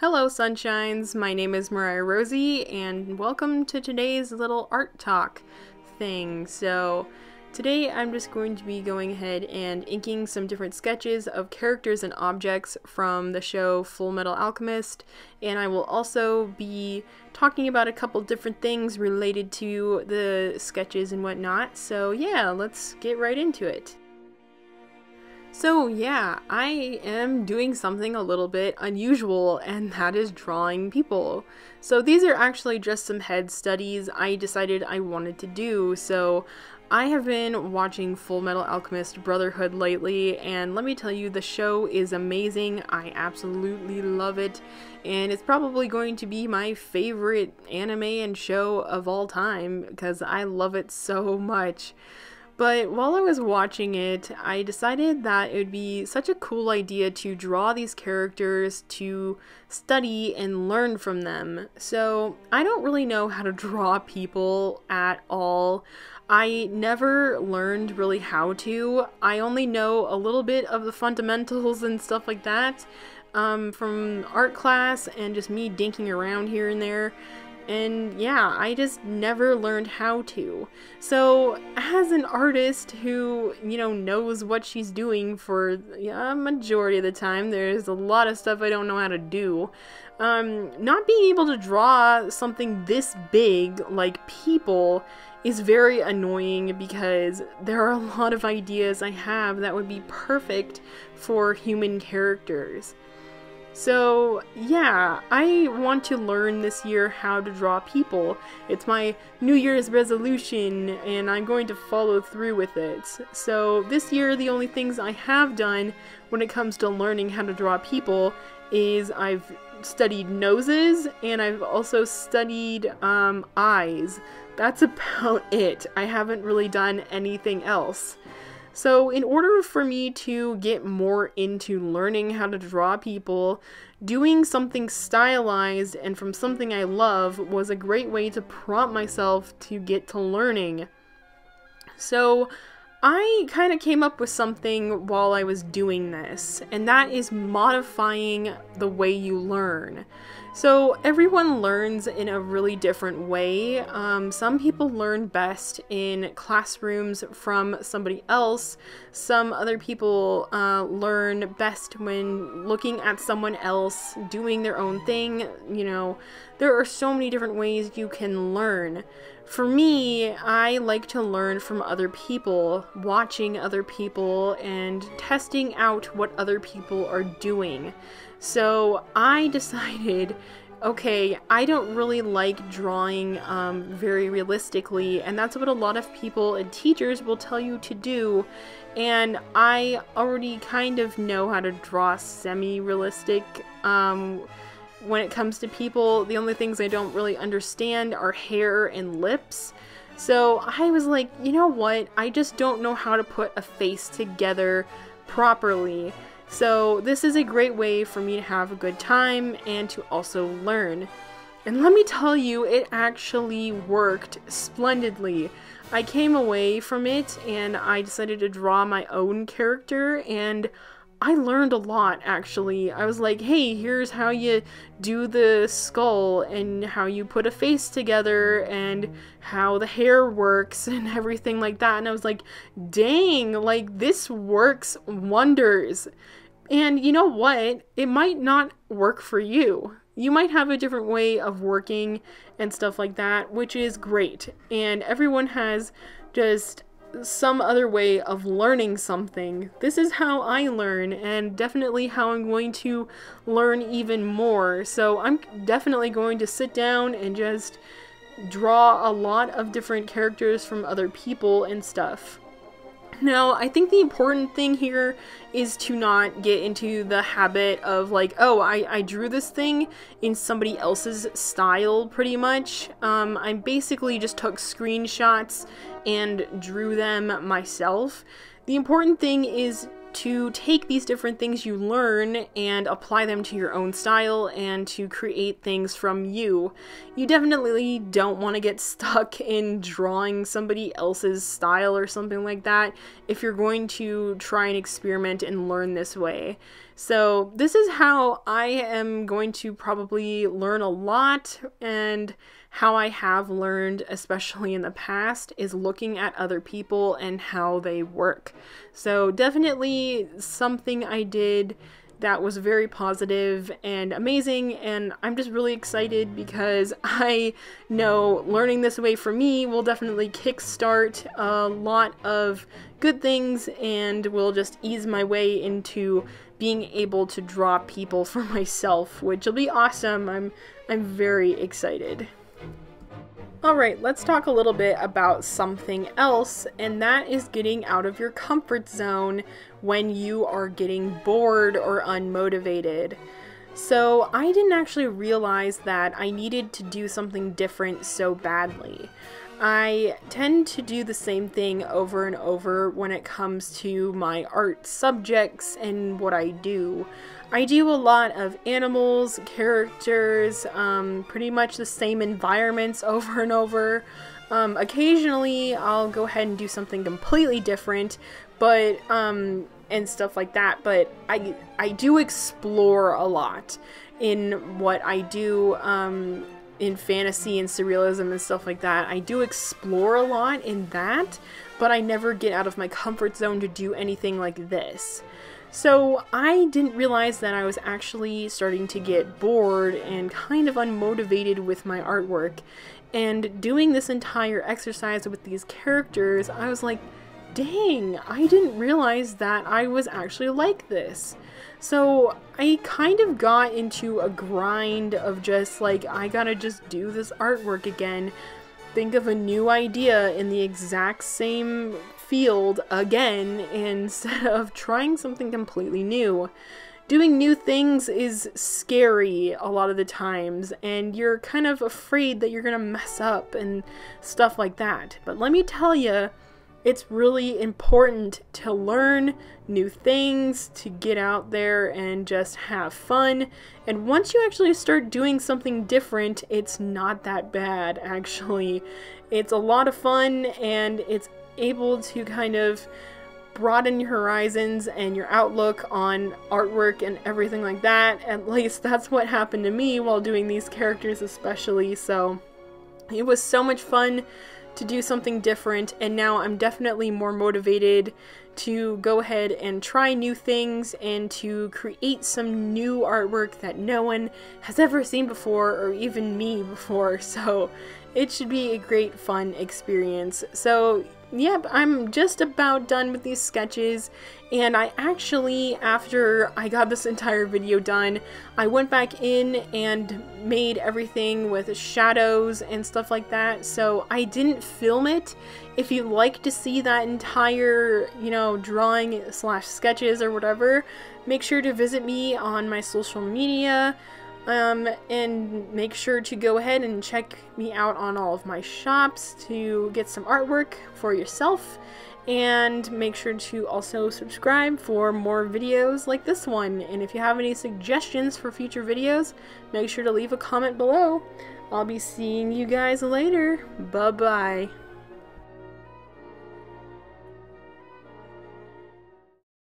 Hello, sunshines. My name is Moriah Rosie, and welcome to today's little art talk thing. So, today I'm just going to be going ahead and inking some different sketches of characters and objects from the show Fullmetal Alchemist, and I will also be talking about a couple different things related to the sketches and whatnot. So, yeah, let's get right into it. So, yeah, I am doing something a little bit unusual, and that is drawing people. So, these are actually just some head studies I decided I wanted to do. So, I have been watching Fullmetal Alchemist Brotherhood lately, and let me tell you, the show is amazing. I absolutely love it, and it's probably going to be my favorite anime and show of all time because I love it so much. But while I was watching it, I decided that it would be such a cool idea to draw these characters to study and learn from them. So I don't really know how to draw people at all. I never learned really how to. I only know a little bit of the fundamentals and stuff like that um, from art class and just me dinking around here and there. And yeah, I just never learned how to. So, as an artist who, you know, knows what she's doing for a majority of the time, there's a lot of stuff I don't know how to do. Um, not being able to draw something this big, like people, is very annoying because there are a lot of ideas I have that would be perfect for human characters. So, yeah, I want to learn this year how to draw people. It's my New Year's resolution, and I'm going to follow through with it. So, this year, the only things I have done when it comes to learning how to draw people is I've studied noses and I've also studied um, eyes. That's about it. I haven't really done anything else. So, in order for me to get more into learning how to draw people, doing something stylized and from something I love was a great way to prompt myself to get to learning. So, I kind of came up with something while I was doing this, and that is modifying the way you learn. So, everyone learns in a really different way. Um, some people learn best in classrooms from somebody else. Some other people uh, learn best when looking at someone else doing their own thing. You know, there are so many different ways you can learn. For me, I like to learn from other people, watching other people, and testing out what other people are doing. So I decided okay, I don't really like drawing um, very realistically, and that's what a lot of people and teachers will tell you to do. And I already kind of know how to draw semi realistic. Um, when it comes to people, the only things I don't really understand are hair and lips. So I was like, you know what? I just don't know how to put a face together properly. So this is a great way for me to have a good time and to also learn. And let me tell you, it actually worked splendidly. I came away from it and I decided to draw my own character and I learned a lot actually. I was like, hey, here's how you do the skull and how you put a face together and how the hair works and everything like that. And I was like, dang, like this works wonders. And you know what? It might not work for you. You might have a different way of working and stuff like that, which is great. And everyone has just some other way of learning something. This is how I learn, and definitely how I'm going to learn even more. So, I'm definitely going to sit down and just draw a lot of different characters from other people and stuff. Now, I think the important thing here is to not get into the habit of like, oh, I, I drew this thing in somebody else's style pretty much. Um, I basically just took screenshots and drew them myself. The important thing is to take these different things you learn and apply them to your own style and to create things from you. You definitely don't want to get stuck in drawing somebody else's style or something like that if you're going to try and experiment and learn this way. So, this is how I am going to probably learn a lot, and how I have learned, especially in the past, is looking at other people and how they work. So, definitely something I did that was very positive and amazing and I'm just really excited because I know learning this way for me will definitely kickstart a lot of good things and will just ease my way into being able to draw people for myself, which will be awesome. I'm I'm very excited. Alright, let's talk a little bit about something else, and that is getting out of your comfort zone when you are getting bored or unmotivated. So, I didn't actually realize that I needed to do something different so badly. I tend to do the same thing over and over when it comes to my art subjects and what I do. I do a lot of animals, characters, um, pretty much the same environments over and over. Um, occasionally, I'll go ahead and do something completely different, but um, and stuff like that. But I I do explore a lot in what I do. Um, in fantasy and surrealism and stuff like that. I do explore a lot in that, but I never get out of my comfort zone to do anything like this. So I didn't realize that I was actually starting to get bored and kind of unmotivated with my artwork. And doing this entire exercise with these characters, I was like, dang, I didn't realize that I was actually like this. So I kind of got into a grind of just like, I gotta just do this artwork again, think of a new idea in the exact same field again instead of trying something completely new. Doing new things is scary a lot of the times, and you're kind of afraid that you're gonna mess up and stuff like that. But let me tell you, it's really important to learn new things, to get out there and just have fun. And once you actually start doing something different, it's not that bad, actually. It's a lot of fun and it's able to kind of broaden your horizons and your outlook on artwork and everything like that. At least that's what happened to me while doing these characters, especially. So it was so much fun to do something different, and now I'm definitely more motivated to go ahead and try new things and to create some new artwork that no one has ever seen before, or even me before. So it should be a great fun experience. So yep, I'm just about done with these sketches, and I actually, after I got this entire video done, I went back in and made everything with shadows and stuff like that, so I didn't film it. If you'd like to see that entire, you know, drawing slash sketches or whatever, make sure to visit me on my social media. Um, and make sure to go ahead and check me out on all of my shops to get some artwork for yourself. And make sure to also subscribe for more videos like this one. And if you have any suggestions for future videos, make sure to leave a comment below. I'll be seeing you guys later. Bye bye.